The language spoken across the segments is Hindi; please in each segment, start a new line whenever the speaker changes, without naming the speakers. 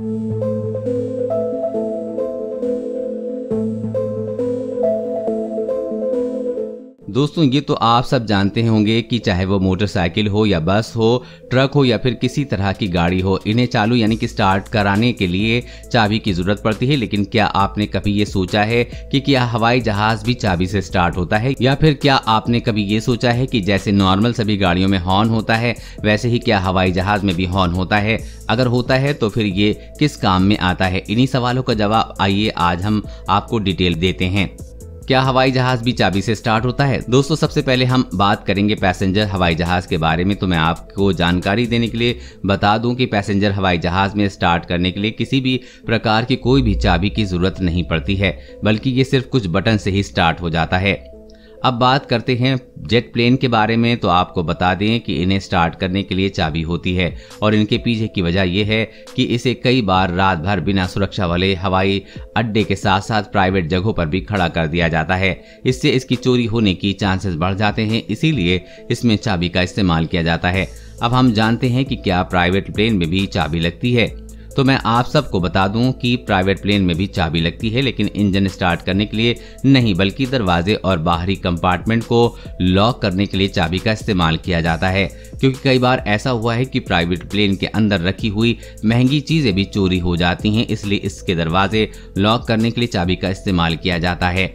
Música दोस्तों, ये तो आप सब जानते होंगे कि चाहे वो मोटरसाइकिल हो या बस हो, ट्रक हो या फिर किसी तरह की गाड़ी हो, इन्हें चालू यानी कि स्टार्ट कराने के लिए चाबी की ज़रूरत पड़ती है। लेकिन क्या आपने कभी ये सोचा है कि क्या हवाई जहाज़ भी चाबी से स्टार्ट होता है? या फिर क्या आपने कभी ये सोचा है कि जैसे नॉर्मल सभी गाड़ियों में हॉर्न होता है, वैसे ही क्या हवाई जहाज़ में भी हॉर्न होता है? अगर होता है तो फिर ये किस काम में आता है? इन्हीं सवालों का जवाब आइए आज हम आपको डिटेल देते हैं। क्या हवाई जहाज़ भी चाबी से स्टार्ट होता है? दोस्तों, सबसे पहले हम बात करेंगे पैसेंजर हवाई जहाज़ के बारे में। तो मैं आपको जानकारी देने के लिए बता दूँ कि पैसेंजर हवाई जहाज़ में स्टार्ट करने के लिए किसी भी प्रकार की कोई भी चाबी की ज़रूरत नहीं पड़ती है, बल्कि ये सिर्फ़ कुछ बटन से ही स्टार्ट हो जाता है। अब बात करते हैं जेट प्लेन के बारे में तो आपको बता दें कि इन्हें स्टार्ट करने के लिए चाबी होती है और इनके पीछे की वजह यह है कि इसे कई बार रात भर बिना सुरक्षा वाले हवाई अड्डे के साथ साथ प्राइवेट जगहों पर भी खड़ा कर दिया जाता है। इससे इसकी चोरी होने की चांसेस बढ़ जाते हैं, इसीलिए इसमें चाबी का इस्तेमाल किया जाता है। अब हम जानते हैं कि क्या प्राइवेट प्लेन में भी चाबी लगती है। तो मैं आप सबको बता दूँ कि प्राइवेट प्लेन में भी चाबी लगती है, लेकिन इंजन स्टार्ट करने के लिए नहीं, बल्कि दरवाजे और बाहरी कंपार्टमेंट को लॉक करने के लिए चाबी का इस्तेमाल किया जाता है। क्योंकि कई बार ऐसा हुआ है कि प्राइवेट प्लेन के अंदर रखी हुई महँगी चीज़ें भी चोरी हो जाती हैं, इसलिए इसके दरवाजे लॉक करने के लिए चाबी का इस्तेमाल किया जाता है।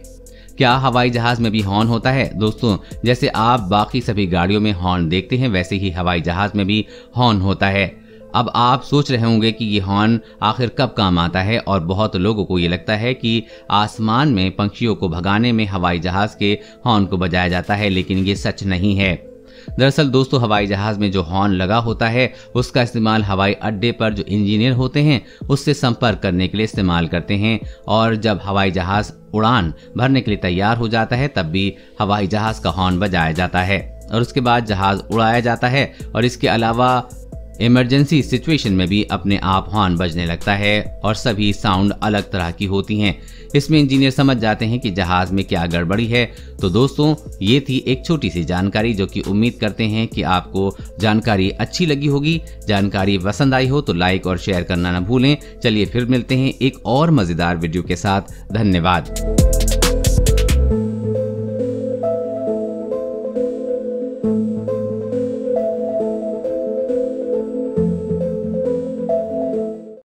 क्या हवाई जहाज़ में भी हॉर्न होता है? दोस्तों, जैसे आप बाकी सभी गाड़ियों में हॉर्न देखते हैं, वैसे ही हवाई जहाज़ में भी हॉर्न होता है। अब आप सोच रहे होंगे कि ये हॉर्न आखिर कब काम आता है और बहुत लोगों को ये लगता है कि आसमान में पंछियों को भगाने में हवाई जहाज़ के हॉर्न को बजाया जाता है, लेकिन ये सच नहीं है। दरअसल दोस्तों, हवाई जहाज़ में जो हॉर्न लगा होता है, उसका इस्तेमाल हवाई अड्डे पर जो इंजीनियर होते हैं, उससे संपर्क करने के लिए इस्तेमाल करते हैं और जब हवाई जहाज़ उड़ान भरने के लिए तैयार हो जाता है, तब भी हवाई जहाज़ का हॉर्न बजाया जाता है और उसके बाद जहाज़ उड़ाया जाता है और इसके अलावा इमरजेंसी सिचुएशन में भी अपने आप हॉर्न बजने लगता है और सभी साउंड अलग तरह की होती हैं। इसमें इंजीनियर समझ जाते हैं कि जहाज़ में क्या गड़बड़ी है। तो दोस्तों, ये थी एक छोटी सी जानकारी जो कि उम्मीद करते हैं कि आपको जानकारी अच्छी लगी होगी। जानकारी पसंद आई हो तो लाइक और शेयर करना न भूलें। चलिए फिर मिलते हैं एक और मज़ेदार वीडियो के साथ। धन्यवाद।